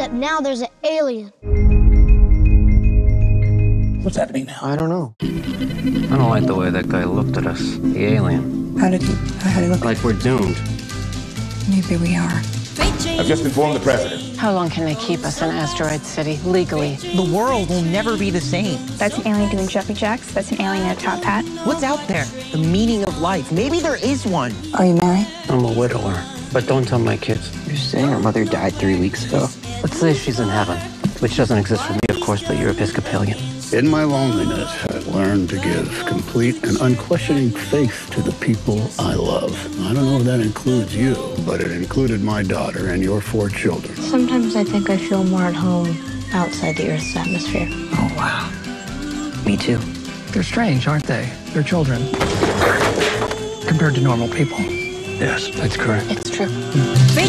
Except now there's an alien. What's happening now? I don't know. I don't like the way that guy looked at us. The alien. How did he? How did he look? Like we're doomed. Maybe we are. I've just informed the president. How long can they keep us in Asteroid City legally? The world will never be the same. That's an alien doing jumping jacks. That's an alien in a top hat. What's out there? The meaning of life. Maybe there is one. Are you married? I'm a widower. But don't tell my kids. You're saying her mother died three weeks ago? Let's say she's in heaven, which doesn't exist for me, of course, but you're Episcopalian. In my loneliness, I learned to give complete and unquestioning faith to the people I love. I don't know if that includes you, but it included my daughter and your four children. Sometimes I think I feel more at home outside the Earth's atmosphere. Oh wow. Me too. They're strange, aren't they? They're children. Compared to normal people. Yes, that's correct. It's true. Mm.